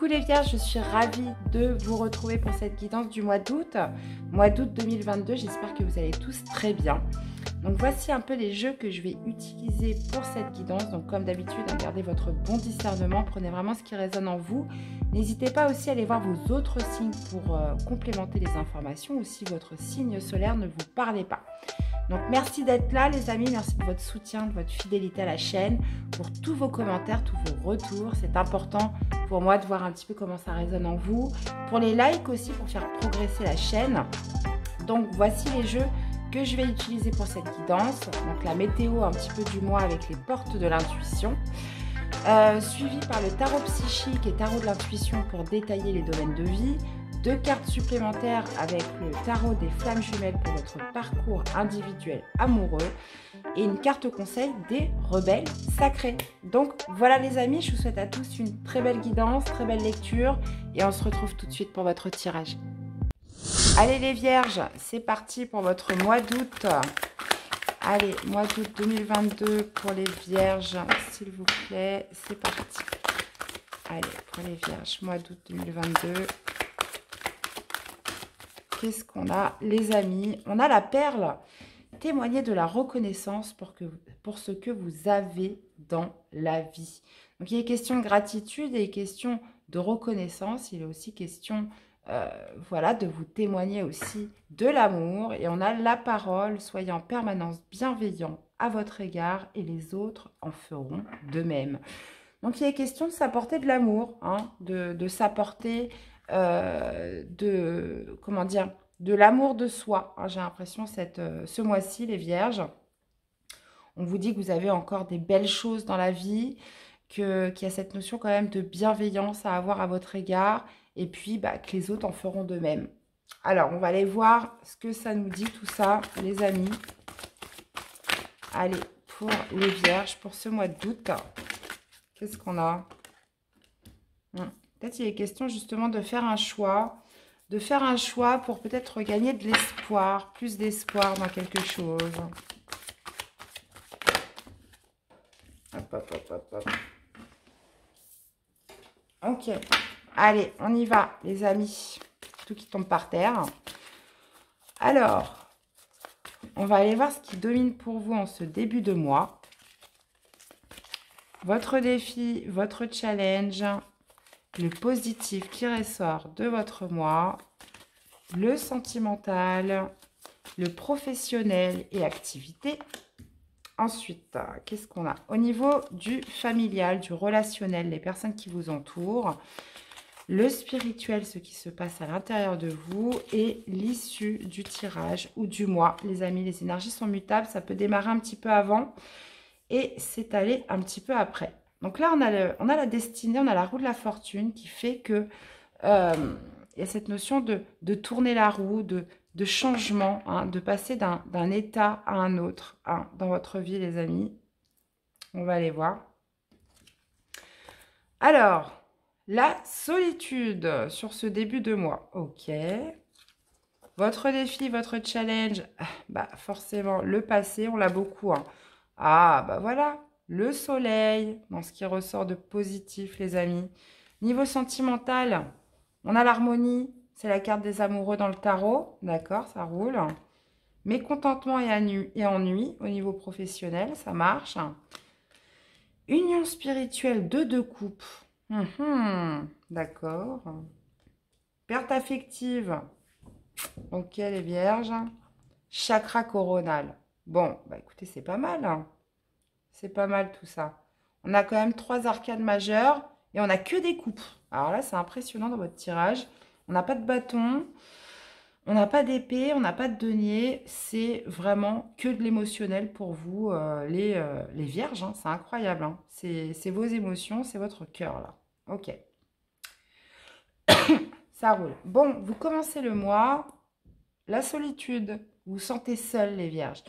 Coucou les vierges, je suis ravie de vous retrouver pour cette guidance du mois d'août. Mois d'août 2022, j'espère que vous allez tous très bien. Donc voici un peu les jeux que je vais utiliser pour cette guidance. Donc comme d'habitude, gardez votre bon discernement, prenez vraiment ce qui résonne en vous. N'hésitez pas aussi à aller voir vos autres signes pour euh, complémenter les informations ou si votre signe solaire ne vous parlait pas. Donc merci d'être là les amis, merci de votre soutien, de votre fidélité à la chaîne, pour tous vos commentaires, tous vos retours. C'est important pour moi de voir un petit peu comment ça résonne en vous. Pour les likes aussi, pour faire progresser la chaîne. Donc voici les jeux que je vais utiliser pour cette guidance. Donc la météo un petit peu du mois avec les portes de l'intuition. Euh, suivi par le tarot psychique et tarot de l'intuition pour détailler les domaines de vie deux cartes supplémentaires avec le tarot des flammes jumelles pour votre parcours individuel amoureux et une carte conseil des rebelles sacrés. Donc voilà les amis, je vous souhaite à tous une très belle guidance, très belle lecture et on se retrouve tout de suite pour votre tirage. Allez les vierges, c'est parti pour votre mois d'août. Allez, mois d'août 2022 pour les vierges, s'il vous plaît, c'est parti. Allez, pour les vierges, mois d'août 2022 qu'est-ce qu'on a, les amis On a la perle. Témoigner de la reconnaissance pour, ce que vous avez dans la vie. Donc, il est question de gratitude et question de reconnaissance. Il est aussi question, euh, voilà, de vous témoigner aussi de l'amour. Et on a la parole. Soyez en permanence bienveillant à votre égard et les autres en feront de même. Donc, il est question de s'apporter de l'amour, hein, de s'apporter euh, de, comment dire, de l'amour de soi. Hein, j'ai l'impression cette, euh, ce mois-ci, les vierges, on vous dit que vous avez encore des belles choses dans la vie, qu'il y a cette notion quand même de bienveillance à avoir à votre égard, et puis bah, que les autres en feront de même. Alors, on va aller voir ce que ça nous dit tout ça, les amis. Allez, pour les vierges, pour ce mois d'août, qu'est-ce qu'on a? Peut-être il est question justement de faire un choix, de faire un choix pour peut-être gagner de l'espoir, plus d'espoir dans quelque chose. Hop, hop, hop, hop, hop. Ok. Allez, on y va, les amis. Tout qui tombe par terre. Alors, on va aller voir ce qui domine pour vous en ce début de mois. Votre défi, votre challenge, le positif qui ressort de votre mois, le sentimental, le professionnel et activité. Ensuite, qu'est-ce qu'on a Au niveau du familial, du relationnel, les personnes qui vous entourent, le spirituel, ce qui se passe à l'intérieur de vous et l'issue du tirage ou du mois. Les amis, les énergies sont mutables, ça peut démarrer un petit peu avant et s'étaler un petit peu après. Donc là, on a, la destinée, on a la roue de la fortune qui fait que euh, il y a cette notion de, tourner la roue, de, changement, hein, de passer d'un état à un autre hein, dans votre vie, les amis. On va aller voir. Alors, la solitude sur ce début de mois. Ok. Votre défi, votre challenge, ah, bah forcément, le passé, on l'a beaucoup. Hein. Ah, bah voilà, le soleil, dans ce qui ressort de positif, les amis. Niveau sentimental, on a l'harmonie, c'est la carte des amoureux dans le tarot, d'accord, ça roule. Mécontentement et, et ennui au niveau professionnel, ça marche. Union spirituelle de deux coupes, mhm, d'accord. Perte affective, ok les vierges. Chakra coronal, bon, bah écoutez, c'est pas mal. Hein. C'est pas mal tout ça. On a quand même trois arcades majeures et on n'a que des coupes. Alors là, c'est impressionnant dans votre tirage. On n'a pas de bâton, on n'a pas d'épée, on n'a pas de denier. C'est vraiment que de l'émotionnel pour vous, euh, les, euh, les, vierges. Hein. C'est incroyable. Hein. C'est vos émotions, c'est votre cœur là. Ok. Ça roule. Bon, vous commencez le mois. La solitude. Vous vous sentez seul, les vierges.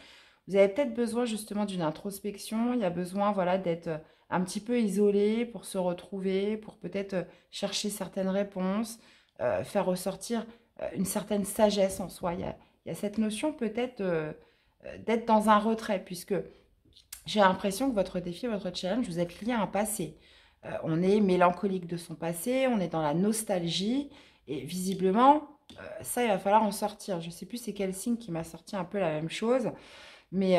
Vous avez peut-être besoin justement d'une introspection. Il y a besoin voilà, d'être euh, un petit peu isolé pour se retrouver, pour peut-être euh, chercher certaines réponses, euh, faire ressortir une certaine sagesse en soi. Il y a, cette notion peut-être d'être dans un retrait, puisque j'ai l'impression que votre défi, votre challenge, vous êtes lié à un passé. on est mélancolique de son passé, on est dans la nostalgie. Et visiblement, ça, il va falloir en sortir. Je ne sais plus c'est quel signe qui m'a sorti un peu la même chose. Mais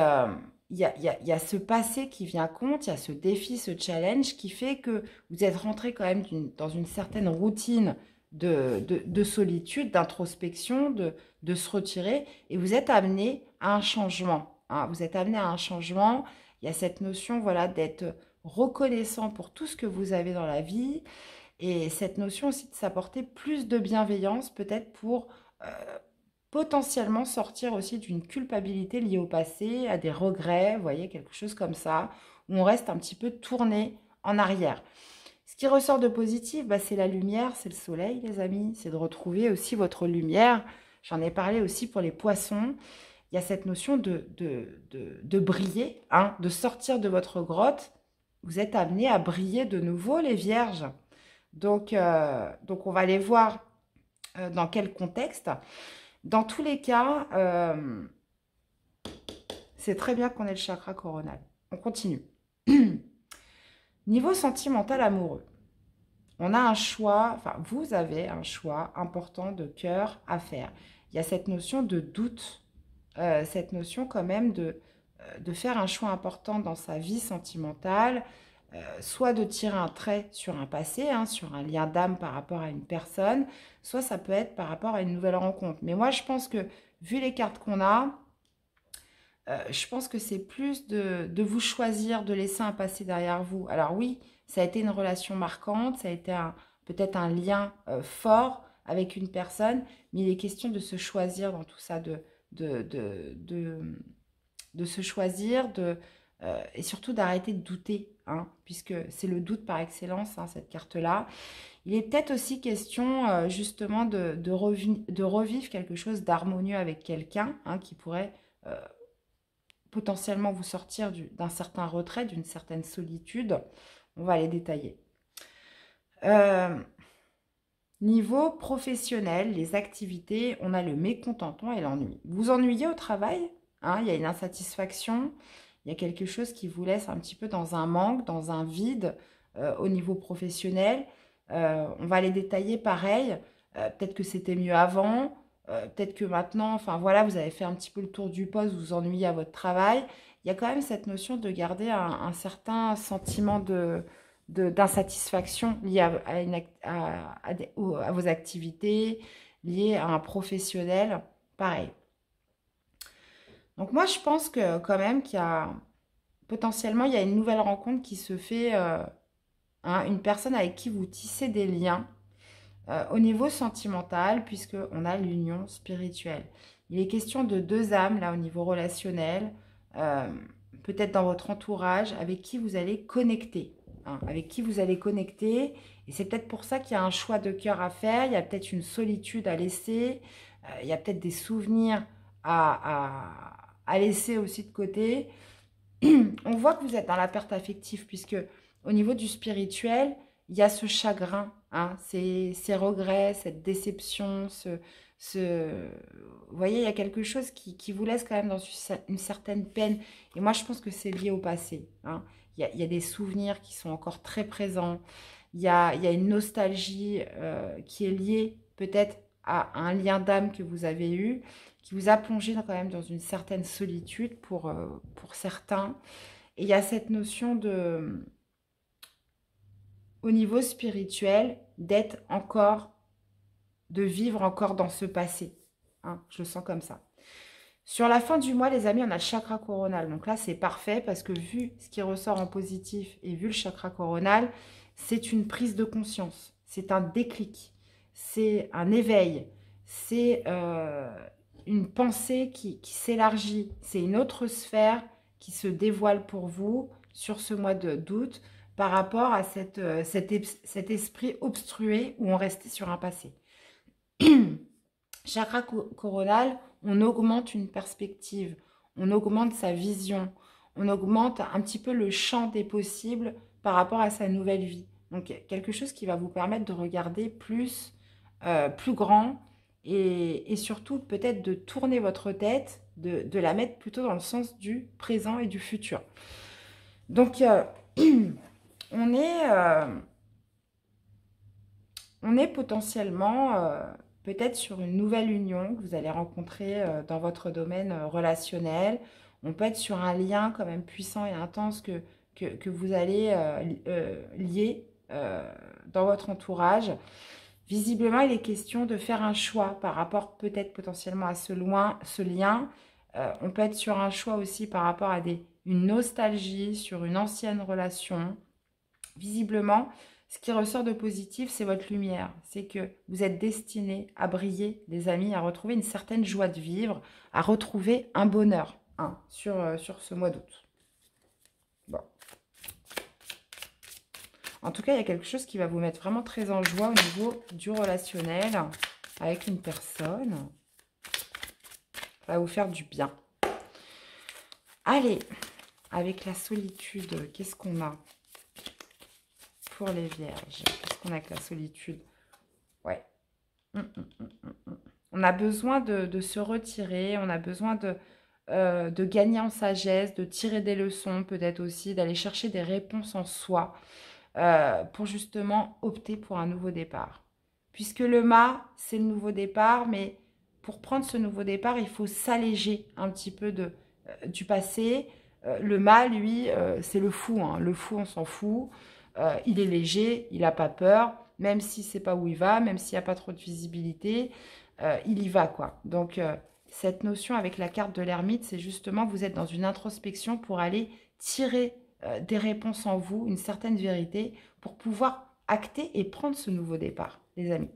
il y, a, ce passé qui vient compte, il y a ce défi, ce challenge qui fait que vous êtes rentré quand même dans une certaine routine de, solitude, d'introspection, de, se retirer, et vous êtes amené à un changement. Hein. Vous êtes amené à un changement. Il y a cette notion voilà, d'être reconnaissant pour tout ce que vous avez dans la vie, et cette notion aussi de s'apporter plus de bienveillance, peut-être pour euh, potentiellement sortir aussi d'une culpabilité liée au passé, à des regrets, vous voyez, quelque chose comme ça, où on reste un petit peu tourné en arrière. Ce qui ressort de positif, bah, c'est la lumière, c'est le soleil, les amis. C'est de retrouver aussi votre lumière. J'en ai parlé aussi pour les poissons. Il y a cette notion de, de, briller, hein, de sortir de votre grotte. Vous êtes amené à briller de nouveau, les vierges. Donc, euh, donc on va aller voir euh, dans quel contexte. Dans tous les cas, euh, c'est très bien qu'on ait le chakra coronal. On continue. Niveau sentimental amoureux, on a un choix, enfin vous avez un choix important de cœur à faire. Il y a cette notion de doute, euh, cette notion quand même de, euh, de faire un choix important dans sa vie sentimentale, soit de tirer un trait sur un passé, hein, sur un lien d'âme par rapport à une personne, soit ça peut être par rapport à une nouvelle rencontre. Mais moi je pense que vu les cartes qu'on a, euh, je pense que c'est plus de, vous choisir, de laisser un passé derrière vous. Alors oui, ça a été une relation marquante, ça a été peut-être un lien euh, fort avec une personne, mais il est question de se choisir dans tout ça, de, se choisir, euh, et surtout d'arrêter de douter, hein, puisque c'est le doute par excellence, hein, cette carte-là. Il est peut-être aussi question justement de, revivre quelque chose d'harmonieux avec quelqu'un hein, qui pourrait potentiellement vous sortir d'un certain retrait, d'une certaine solitude. On va les détailler. Euh, niveau professionnel, les activités, on a le mécontentement et l'ennui. Vous ennuyez au travail Il y a une insatisfaction, il y a quelque chose qui vous laisse un petit peu dans un manque, dans un vide euh, au niveau professionnel. Euh, on va les détailler pareil. Peut-être que c'était mieux avant, euh, peut-être que maintenant, enfin voilà, vous avez fait un petit peu le tour du poste, vous vous ennuyez à votre travail. Il y a quand même cette notion de garder un, certain sentiment de d'insatisfaction lié à, à, vos activités, lié à un professionnel, pareil. Donc moi, je pense que quand même qu'il y a potentiellement, il y a une nouvelle rencontre qui se fait, euh, hein, une personne avec qui vous tissez des liens, euh, au niveau sentimental, puisqu'on a l'union spirituelle. Il est question de deux âmes, là, au niveau relationnel, euh, peut-être dans votre entourage, avec qui vous allez connecter. Hein, avec qui vous allez connecter. Et c'est peut-être pour ça qu'il y a un choix de cœur à faire, il y a peut-être une solitude à laisser, il y a peut-être des souvenirs à, laisser aussi de côté. On voit que vous êtes dans la perte affective, puisque au niveau du spirituel, il y a ce chagrin, hein, ces, regrets, cette déception, ce. Vous voyez, il y a quelque chose qui, vous laisse quand même dans une certaine peine. Et moi, je pense que c'est lié au passé. Hein. Il, y a, des souvenirs qui sont encore très présents. Il y a, il y a une nostalgie euh, qui est liée peut-être à, un lien d'âme que vous avez eu, qui vous a plongé quand même dans une certaine solitude pour, euh, pour certains. Et il y a cette notion de au niveau spirituel d'être encore, de vivre encore dans ce passé. Hein, je le sens comme ça. Sur la fin du mois, les amis, on a le chakra coronal. Donc là, c'est parfait parce que vu ce qui ressort en positif et vu le chakra coronal, c'est une prise de conscience. C'est un déclic. C'est un éveil. C'est euh, une pensée qui, qui s'élargit. C'est une autre sphère qui se dévoile pour vous sur ce mois d'août par rapport à cette, euh, cet, esprit obstrué où on restait sur un passé. Chakra coronal, on augmente une perspective, on augmente sa vision, on augmente un petit peu le champ des possibles par rapport à sa nouvelle vie. Donc quelque chose qui va vous permettre de regarder plus, euh, plus grand et, surtout peut-être de tourner votre tête, de, la mettre plutôt dans le sens du présent et du futur. Donc on est, euh, on est potentiellement euh, peut-être sur une nouvelle union que vous allez rencontrer dans votre domaine relationnel. On peut être sur un lien quand même puissant et intense que, que, vous allez lier dans votre entourage. Visiblement, il est question de faire un choix par rapport peut-être potentiellement à ce, lien. on peut être sur un choix aussi par rapport à une nostalgie sur une ancienne relation. Visiblement, ce qui ressort de positif, c'est votre lumière. C'est que vous êtes destinés à briller, les amis, à retrouver une certaine joie de vivre, à retrouver un bonheur hein, euh, sur ce mois d'août. En tout cas, il y a quelque chose qui va vous mettre vraiment très en joie au niveau du relationnel avec une personne. Ça va vous faire du bien. Allez, avec la solitude, qu'est-ce qu'on a pour les vierges? Qu'est-ce qu'on a avec la solitude? Ouais. Hum, hum, hum, on a besoin de, se retirer, on a besoin euh, de gagner en sagesse, de tirer des leçons peut-être aussi, d'aller chercher des réponses en soi euh, pour justement opter pour un nouveau départ. Puisque le mât, c'est le nouveau départ, mais pour prendre ce nouveau départ, il faut s'alléger un petit peu de, euh, du passé, euh, le mât, lui, c'est le fou. Hein. Le fou, on s'en fout. Il est léger, il n'a pas peur, même si c'est pas où il va, même s'il n'y a pas trop de visibilité, il y va quoi. Donc cette notion avec la carte de l'ermite, c'est justement vous êtes dans une introspection pour aller tirer des réponses en vous, une certaine vérité, pour pouvoir acter et prendre ce nouveau départ, les amis.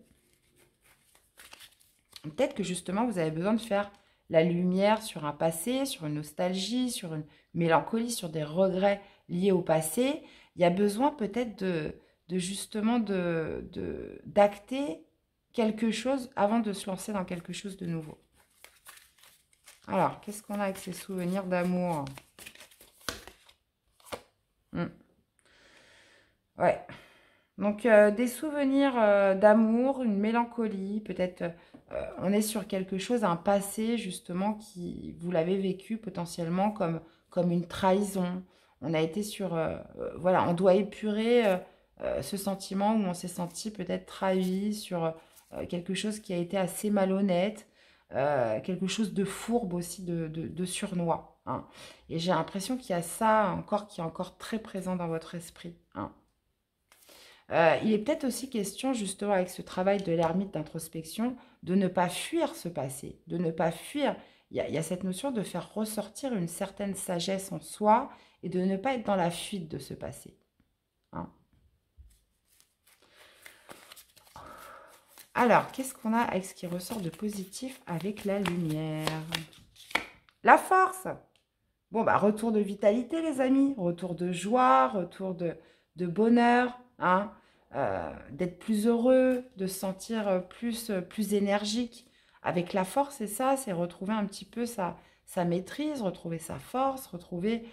Peut-être que justement vous avez besoin de faire la lumière sur un passé, sur une nostalgie, sur une mélancolie, sur des regrets liés au passé. Il y a besoin peut-être de, justement de d'acter quelque chose avant de se lancer dans quelque chose de nouveau. Alors, qu'est-ce qu'on a avec ces souvenirs d'amour? Ouais. Donc, euh, des souvenirs euh, d'amour, une mélancolie, peut-être euh, on est sur quelque chose, un passé justement qui, vous l'avez vécu potentiellement comme, comme une trahison. On a été sur, voilà, on doit épurer ce sentiment où on s'est senti peut-être trahi sur quelque chose qui a été assez malhonnête, quelque chose de fourbe aussi, de, de. Hein. Et j'ai l'impression qu'il y a ça encore qui est encore très présent dans votre esprit. Hein. Euh, il est peut-être aussi question, justement, avec ce travail de l'ermite d'introspection, de ne pas fuir ce passé, de ne pas fuir. Il y, a, cette notion de faire ressortir une certaine sagesse en soi et de ne pas être dans la fuite de ce passé. Hein. Alors, qu'est-ce qu'on a avec ce qui ressort de positif avec la lumière? La force Bon, bah, retour de vitalité, les amis. Retour de joie, retour de, de bonheur. Hein, euh, d'être plus heureux, de se sentir euh, plus, euh, plus énergique. Avec la force, c'est ça, c'est retrouver un petit peu sa, sa maîtrise, retrouver sa force, retrouver,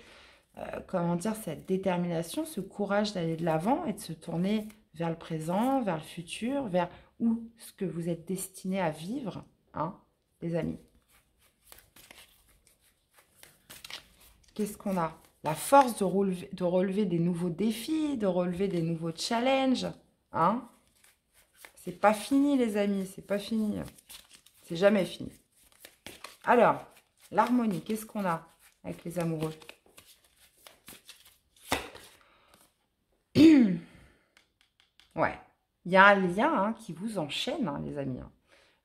comment dire, cette détermination, ce courage d'aller de l'avant et de se tourner vers le présent, vers le futur, vers où ce que vous êtes destiné à vivre, hein, les amis. Qu'est-ce qu'on a? La force de relever, de relever des nouveaux défis, de relever des nouveaux challenges. Hein c'est pas fini, les amis, c'est pas fini. C'est jamais fini. Alors, l'harmonie, qu'est-ce qu'on a avec les amoureux? Ouais, il y a un lien hein, qui vous enchaîne, hein, les amis. Hein.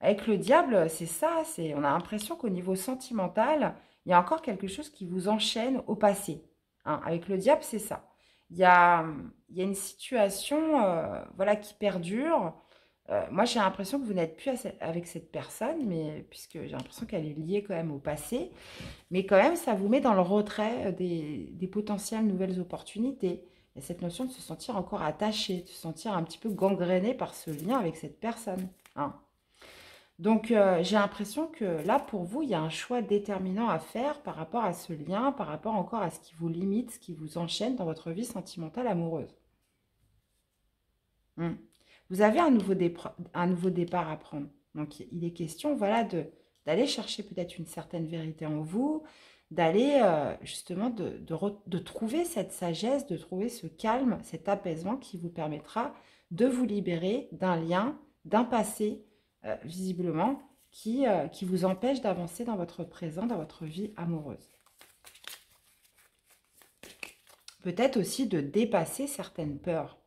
Avec le diable, c'est ça, on a l'impression qu'au niveau sentimental, il y a encore quelque chose qui vous enchaîne au passé. Hein. Avec le diable, c'est ça. Il y a, une situation euh, voilà, qui perdure. Euh, moi, j'ai l'impression que vous n'êtes plus avec cette personne, mais puisque j'ai l'impression qu'elle est liée quand même au passé. Mais quand même, ça vous met dans le retrait euh, des, potentielles nouvelles opportunités. Il y a cette notion de se sentir encore attaché, de se sentir un petit peu gangréné par ce lien avec cette personne. Hein. Donc, euh, j'ai l'impression que là, pour vous, il y a un choix déterminant à faire par rapport à ce lien, par rapport encore à ce qui vous limite, ce qui vous enchaîne dans votre vie sentimentale amoureuse. Hmm. Vous avez un nouveau, départ à prendre. Donc, il est question, voilà, d'aller chercher peut-être une certaine vérité en vous, d'aller euh, justement de, trouver cette sagesse, de trouver ce calme, cet apaisement qui vous permettra de vous libérer d'un lien, d'un passé, euh, visiblement, qui, euh, qui vous empêche d'avancer dans votre présent, dans votre vie amoureuse. Peut-être aussi de dépasser certaines peurs.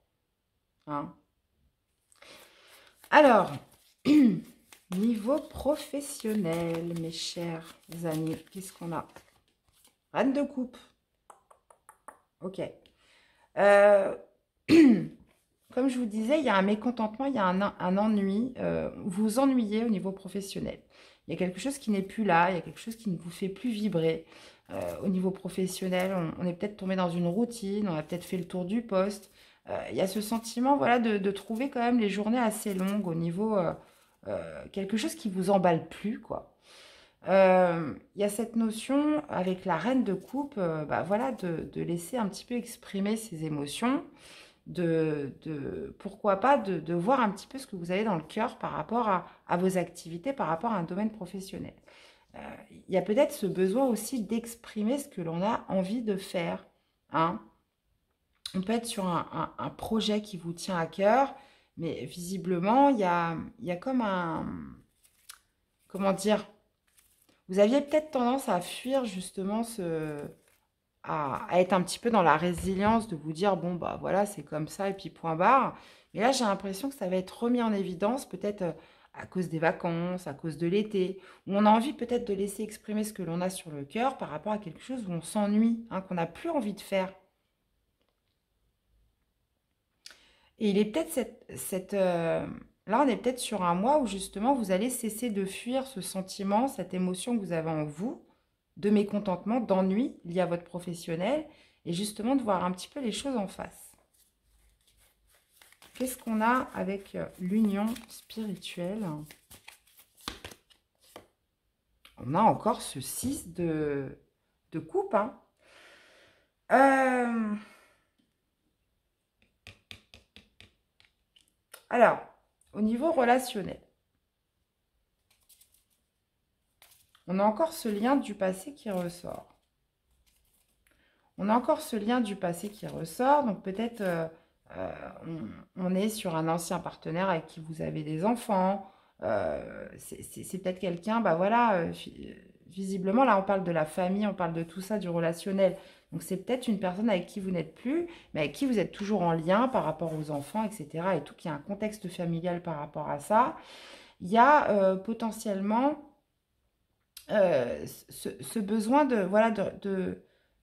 Hein. Alors, niveau professionnel, mes chers amis, qu'est-ce qu'on a? Reine de coupe. Ok. Euh, comme je vous disais, il y a un mécontentement, il y a un, ennui. Euh, vous vous ennuyez au niveau professionnel. Il y a quelque chose qui n'est plus là, il y a quelque chose qui ne vous fait plus vibrer. Euh, au niveau professionnel, on, est peut-être tombé dans une routine, on a peut-être fait le tour du poste. il y a ce sentiment voilà, de, trouver quand même les journées assez longues au niveau quelque chose qui vous emballe plus. Euh, il y a cette notion avec la reine de coupe, euh, bah voilà, de, laisser un petit peu exprimer ses émotions, de, pourquoi pas de, voir un petit peu ce que vous avez dans le cœur par rapport à, vos activités, par rapport à un domaine professionnel. Euh, il y a peut-être ce besoin aussi d'exprimer ce que l'on a envie de faire. Hein. On peut être sur un, projet qui vous tient à cœur, mais visiblement, il y a, il y a comme un... Comment dire vous aviez peut-être tendance à fuir justement ce... À, être un petit peu dans la résilience, de vous dire, bon, bah voilà, c'est comme ça, et puis point barre. Mais là, j'ai l'impression que ça va être remis en évidence, peut-être euh, à cause des vacances, à cause de l'été, où on a envie peut-être de laisser exprimer ce que l'on a sur le cœur par rapport à quelque chose où on s'ennuie, hein, qu'on n'a plus envie de faire. Et il est peut-être cette, cette, euh, Là, on est peut-être sur un mois où justement vous allez cesser de fuir ce sentiment, cette émotion que vous avez en vous, de mécontentement, d'ennui lié à votre professionnel, et justement de voir un petit peu les choses en face. Qu'est-ce qu'on a avec euh, l'union spirituelle? On a encore ce 6 de, de coupe. Hein. Euh, alors, au niveau relationnel, on a encore ce lien du passé qui ressort. On a encore ce lien du passé qui ressort. Donc peut-être euh, euh, on, est sur un ancien partenaire avec qui vous avez des enfants. Euh, c'est peut-être quelqu'un, bah voilà, visiblement là on parle de la famille, on parle de tout ça, du relationnel. Donc c'est peut-être une personne avec qui vous n'êtes plus, mais avec qui vous êtes toujours en lien par rapport aux enfants, etc. Et tout, qui a un contexte familial par rapport à ça. Il y a potentiellement euh, ce, besoin de voilà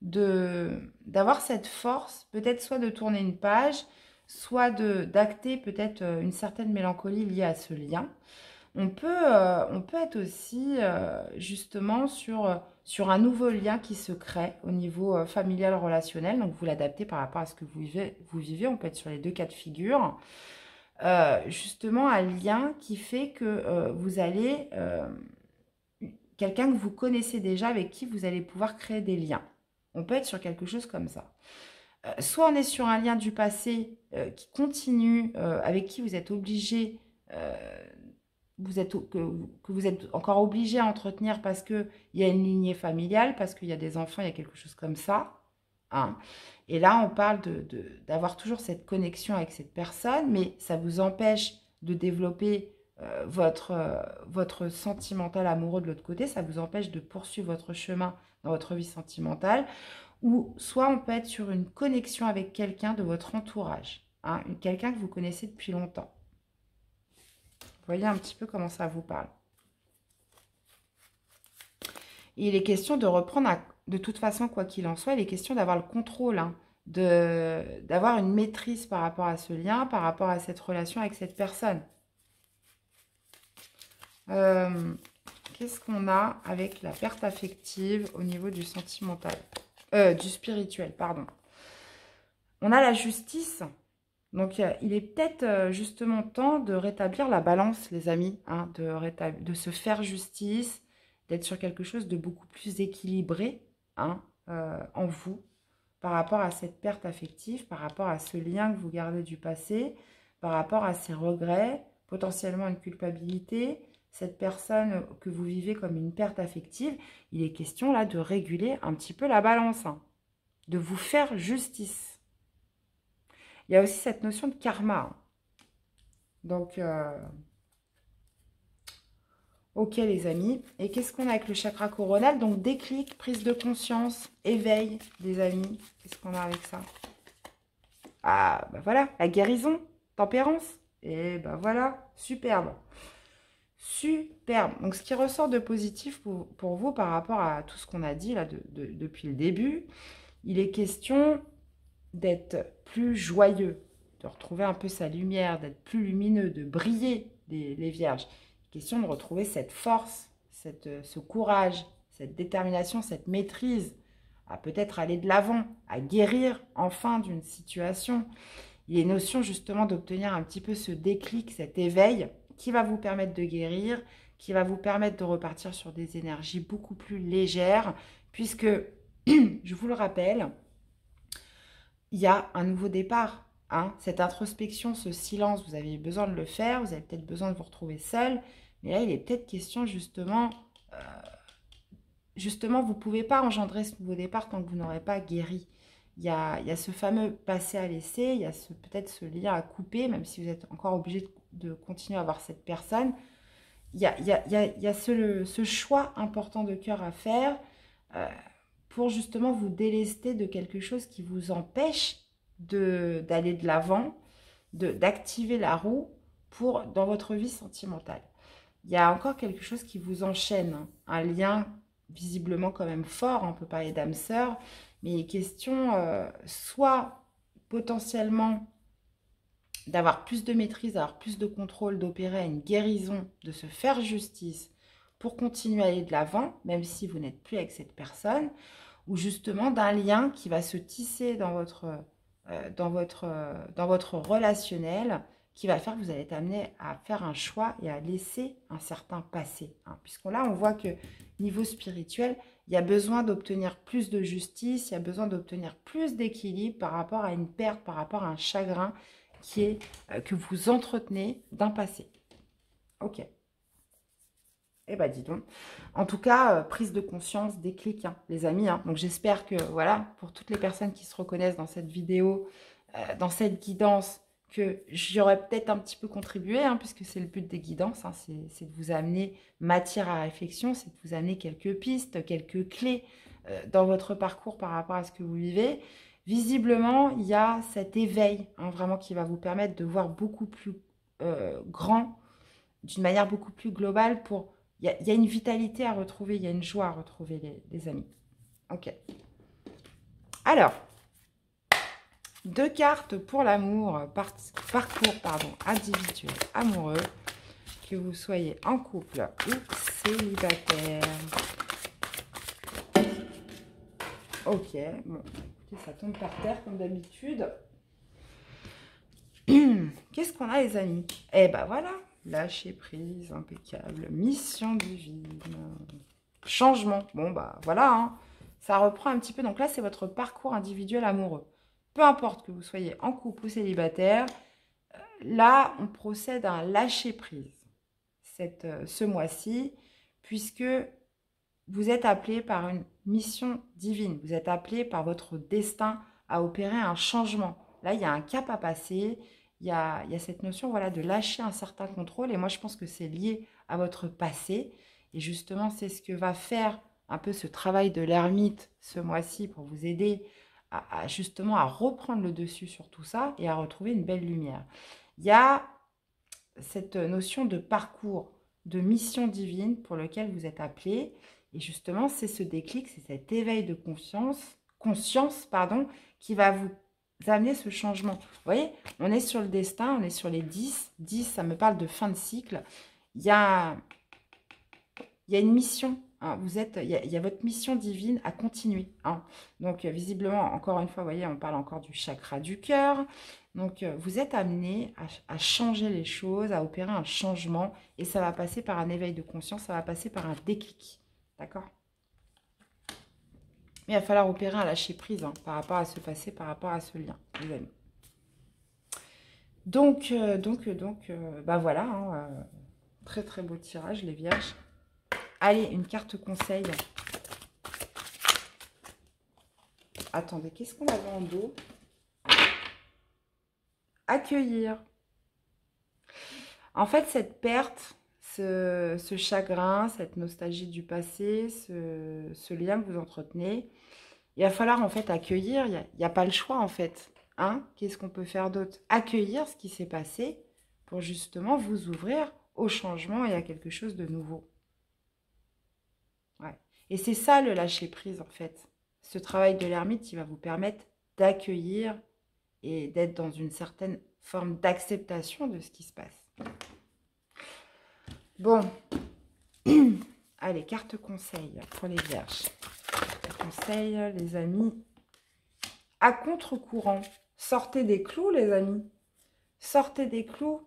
de, d'avoir cette force, peut-être soit de tourner une page, soit d'acter peut-être euh, une certaine mélancolie liée à ce lien. On peut, on peut être aussi justement sur sur un nouveau lien qui se crée au niveau euh, familial relationnel. Donc, vous l'adaptez par rapport à ce que vous vivez. Vous vivez. On peut être sur les deux cas de figure. Euh, justement, un lien qui fait que euh, vous allez... quelqu'un que vous connaissez déjà, avec qui vous allez pouvoir créer des liens. On peut être sur quelque chose comme ça. soit on est sur un lien du passé qui continue, avec qui vous êtes obligé vous êtes, que, vous êtes encore obligé à entretenir parce qu'il y a une lignée familiale, parce qu'il y a des enfants, il y a quelque chose comme ça. Hein. Et là, on parle d'avoir de, toujours cette connexion avec cette personne, mais ça vous empêche de développer euh, votre, euh, votre sentimental amoureux de l'autre côté, ça vous empêche de poursuivre votre chemin dans votre vie sentimentale, ou soit on peut être sur une connexion avec quelqu'un de votre entourage, hein, quelqu'un que vous connaissez depuis longtemps voyez un petit peu comment ça vous parle. il est question de reprendre, de toute façon, quoi qu'il en soit, il est question d'avoir le contrôle, hein, d'avoir une maîtrise par rapport à ce lien, par rapport à cette relation avec cette personne. Euh, qu'est-ce qu'on a avec la perte affective au niveau du sentimental euh, Du spirituel, pardon. On a la justice. Donc, il est peut-être euh, justement temps de rétablir la balance, les amis, hein, de, se faire justice, d'être sur quelque chose de beaucoup plus équilibré hein, euh, en vous par rapport à cette perte affective, par rapport à ce lien que vous gardez du passé, par rapport à ces regrets, potentiellement une culpabilité, cette personne que vous vivez comme une perte affective, il est question là de réguler un petit peu la balance, hein. de vous faire justice. Il y a aussi cette notion de karma. Hein. Donc, euh, ok les amis. Et qu'est-ce qu'on a avec le chakra coronal? Donc, déclic, prise de conscience, éveil, les amis. Qu'est-ce qu'on a avec ça? Ah, ben voilà, la guérison, tempérance. Et ben voilà, superbe. Superbe. Donc, ce qui ressort de positif pour, vous par rapport à tout ce qu'on a dit là depuis le début, il est question d'être plus joyeux, de retrouver un peu sa lumière, d'être plus lumineux, de briller les, vierges. Question de retrouver cette force, cette, ce courage, cette détermination, cette maîtrise à peut-être aller de l'avant, à guérir enfin d'une situation. Il est notion justement d'obtenir un petit peu ce déclic, cet éveil qui va vous permettre de guérir, qui va vous permettre de repartir sur des énergies beaucoup plus légères, puisque, je vous le rappelle, il y a un nouveau départ. Hein. Cette introspection, ce silence, vous avez besoin de le faire, vous avez peut-être besoin de vous retrouver seul, mais là, il est peut-être question justement, euh, justement, vous ne pouvez pas engendrer ce nouveau départ tant que vous n'aurez pas guéri. Il y, a, il y a, ce fameux passé à laisser, il y a peut-être ce lien à couper, même si vous êtes encore obligé de, continuer à voir cette personne. Il y a, ce, choix important de cœur à faire. Euh, pour justement vous délester de quelque chose qui vous empêche d'aller de l'avant, d'activer la roue pour dans votre vie sentimentale. Il y a encore quelque chose qui vous enchaîne, hein. un lien visiblement quand même fort, on peut parler d'âme sœur, mais question euh, soit potentiellement d'avoir plus de maîtrise, d'avoir plus de contrôle, d'opérer une guérison, de se faire justice pour continuer à aller de l'avant, même si vous n'êtes plus avec cette personne, ou justement d'un lien qui va se tisser dans votre, euh, dans votre, euh, dans votre relationnel, qui va faire que vous allez être amené à faire un choix et à laisser un certain passé. Hein. Puisqu'on là, on voit que niveau spirituel, il y a besoin d'obtenir plus de justice, il y a besoin d'obtenir plus d'équilibre par rapport à une perte, par rapport à un chagrin qui est euh, que vous entretenez d'un passé. Ok. Eh bien, dis donc. En tout cas, euh, prise de conscience, déclic, hein, les amis. Hein. Donc, j'espère que, voilà, pour toutes les personnes qui se reconnaissent dans cette vidéo, euh, dans cette guidance, que j'y aurais peut-être un petit peu contribué, hein, puisque c'est le but des guidances, c'est de vous amener matière à réflexion, c'est de vous amener quelques pistes, quelques clés dans votre parcours par rapport à ce que vous vivez. Visiblement, il y a cet éveil, vraiment, qui va vous permettre de voir beaucoup plus grand, d'une manière beaucoup plus globale pour il y, a une vitalité à retrouver, il y a une joie à retrouver, les, amis. Ok. Alors, deux cartes pour l'amour, parcours pardon, individuel, amoureux, que vous soyez en couple ou célibataire. Ok, bon, ça tombe par terre comme d'habitude. Qu'est-ce qu'on a les amis? Eh ben voilà, Lâcher prise, impeccable. Mission divine. Changement. Bon, bah voilà. Hein. Ça reprend un petit peu. Donc là, c'est votre parcours individuel amoureux. Peu importe que vous soyez en couple ou célibataire, euh, là, on procède à un lâcher prise cette, euh, ce mois-ci, puisque vous êtes appelé par une mission divine. Vous êtes appelé par votre destin à opérer un changement. Là, il y a un cap à passer il y a, cette notion voilà, de lâcher un certain contrôle. Et moi, je pense que c'est lié à votre passé. Et justement, c'est ce que va faire un peu ce travail de l'ermite ce mois-ci pour vous aider à, justement à reprendre le dessus sur tout ça et à retrouver une belle lumière. Il y a cette notion de parcours, de mission divine pour lequel vous êtes appelé. Et justement, c'est ce déclic, c'est cet éveil de conscience, conscience pardon, qui va vous amener ce changement. Vous voyez, on est sur le destin, on est sur les 10. 10, ça me parle de fin de cycle. Il y a, il y a une mission. Hein. vous êtes, il y, a, votre mission divine à continuer. Hein. Donc, visiblement, encore une fois, vous voyez, on parle encore du chakra du cœur. Donc, vous êtes amené à, à, changer les choses, à opérer un changement. Et ça va passer par un éveil de conscience, ça va passer par un déclic. D'accord mais il va falloir opérer un lâcher prise hein, par rapport à ce passé, par rapport à ce lien, les amis. Donc, euh, donc, donc, euh, bah voilà. Hein, euh, Très très beau tirage, les vierges. Allez, une carte conseil. Attendez, qu'est-ce qu'on avait en dos? Accueillir. En fait, cette perte, ce, chagrin, cette nostalgie du passé, ce, lien que vous entretenez, il va falloir en fait accueillir. Il n'y a, pas le choix en fait. Hein Qu'est-ce qu'on peut faire d'autre? Accueillir ce qui s'est passé pour justement vous ouvrir au changement et à quelque chose de nouveau. Et c'est ça le lâcher prise en fait. Ce travail de l'ermite, il va vous permettre d'accueillir et d'être dans une certaine forme d'acceptation de ce qui se passe. Bon. Allez, carte conseil pour les vierges. Conseil, les amis. À contre-courant. Sortez des clous, les amis. Sortez des clous.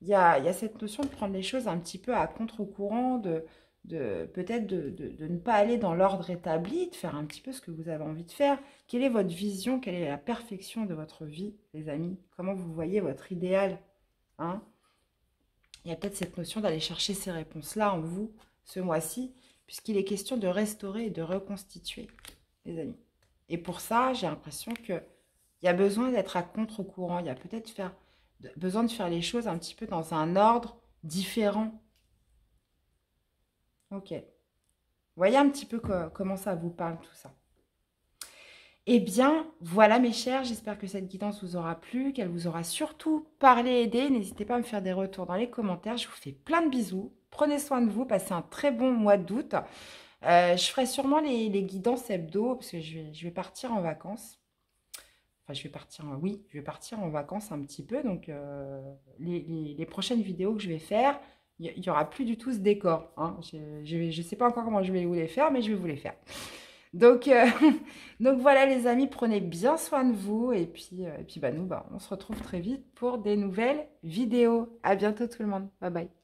Il y a, cette notion de prendre les choses un petit peu à contre-courant, de, de peut-être de, ne pas aller dans l'ordre établi, de faire un petit peu ce que vous avez envie de faire. Quelle est votre vision? Quelle est la perfection de votre vie, les amis? Comment vous voyez votre idéal hein? Il y a peut-être cette notion d'aller chercher ces réponses-là en vous ce mois-ci, puisqu'il est question de restaurer et de reconstituer, les amis. Et pour ça, j'ai l'impression qu'il y a besoin d'être à contre-courant. Il y a peut-être besoin de faire les choses un petit peu dans un ordre différent Ok. Voyez un petit peu comment ça vous parle tout ça. Eh bien, voilà mes chers, j'espère que cette guidance vous aura plu, qu'elle vous aura surtout parlé, aidé. N'hésitez pas à me faire des retours dans les commentaires. Je vous fais plein de bisous. Prenez soin de vous, passez un très bon mois d'août. Euh, je ferai sûrement les, guidances hebdo, parce que je vais, partir en vacances. Enfin, je vais partir, oui, je vais partir en vacances un petit peu. Donc, euh, les prochaines vidéos que je vais faire, il n'y aura plus du tout ce décor. Hein. Je ne sais pas encore comment je vais vous les faire, mais je vais vous les faire. Donc, euh, donc voilà les amis, prenez bien soin de vous. Et puis, euh, et puis bah, nous, bah, on se retrouve très vite pour des nouvelles vidéos. À bientôt tout le monde. Bye bye.